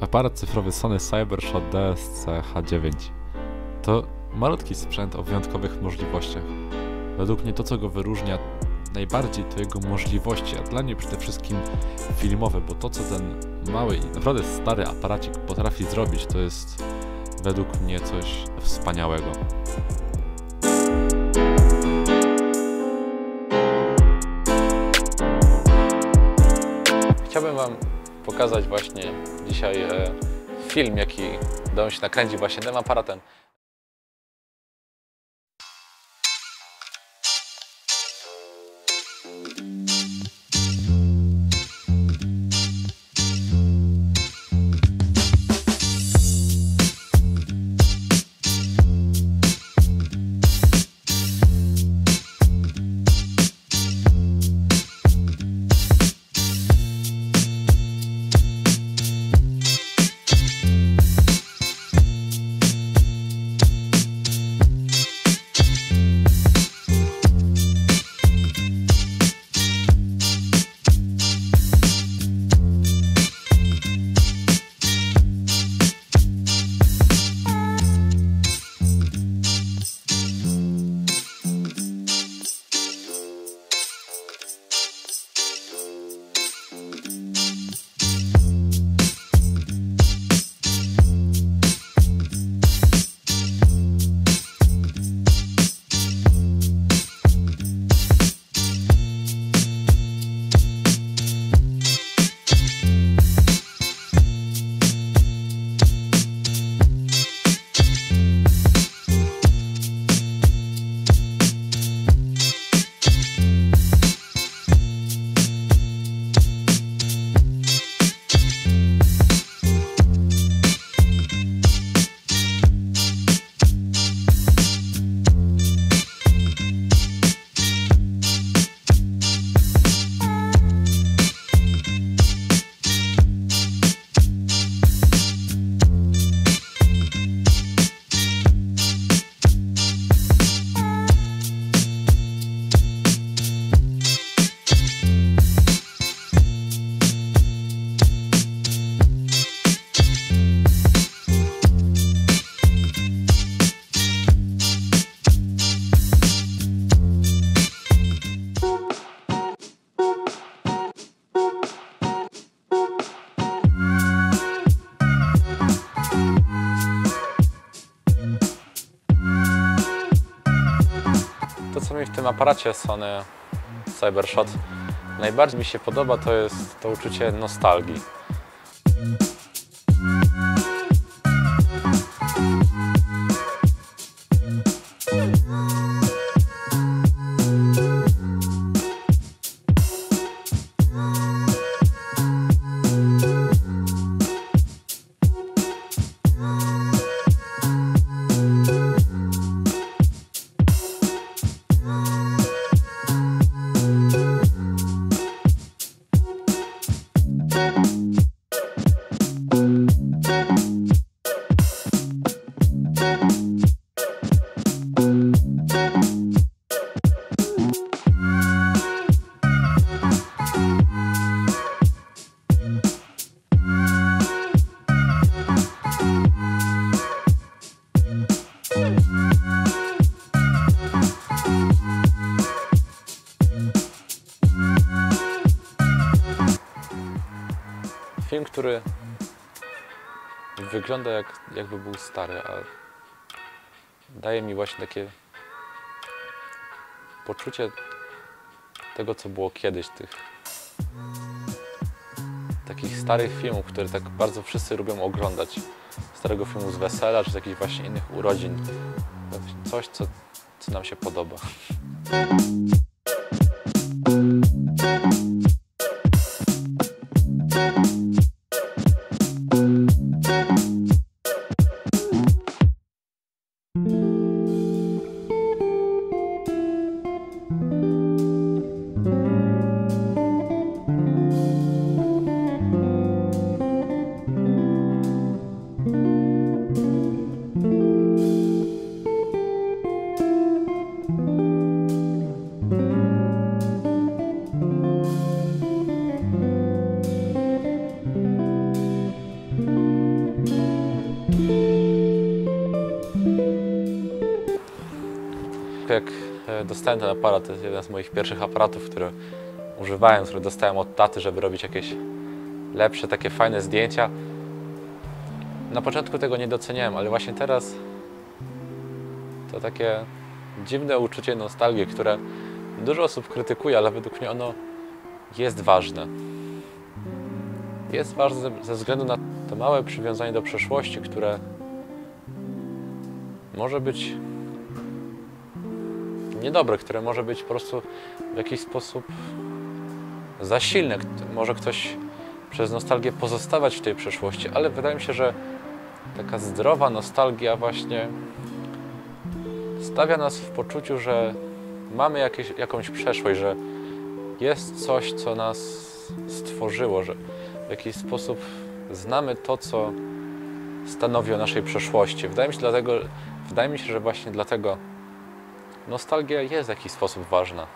Aparat cyfrowy Sony CyberShot DSC H9 to malutki sprzęt o wyjątkowych możliwościach. Według mnie to, co go wyróżnia najbardziej, to jego możliwości, a dla mnie przede wszystkim filmowe, bo to, co ten mały i naprawdę stary aparacik potrafi zrobić, to jest według mnie coś wspaniałego. Chciałbym Wam pokazać właśnie dzisiaj e, film, jaki udało się nakręcić właśnie tym aparatem. Mi w tym aparacie Sony CyberShot najbardziej mi się podoba, to jest to uczucie nostalgii. Film, który wygląda jak, jakby był stary, a daje mi właśnie takie poczucie tego, co było kiedyś, tych takich starych filmów, które tak bardzo wszyscy lubią oglądać. Starego filmu z wesela, czy z jakichś właśnie innych urodzin. Coś, co, co nam się podoba. e, dostałem ten aparat, to jest jeden z moich pierwszych aparatów, który używałem, który dostałem od taty, żeby robić jakieś lepsze, takie fajne zdjęcia. Na początku tego nie doceniałem, ale właśnie teraz to takie dziwne uczucie nostalgii, które dużo osób krytykuje, ale według mnie ono jest ważne. Jest ważne ze względu na to małe przywiązanie do przeszłości, które może być niedobre, które może być po prostu w jakiś sposób za silne. Może ktoś przez nostalgię pozostawać w tej przeszłości, ale wydaje mi się, że taka zdrowa nostalgia właśnie stawia nas w poczuciu, że mamy jakieś, jakąś przeszłość, że jest coś, co nas stworzyło, że w jakiś sposób znamy to, co stanowi o naszej przeszłości. Wydaje mi się, dlatego, wydaje mi się, że właśnie dlatego nostalgia jest w jakiś sposób ważna.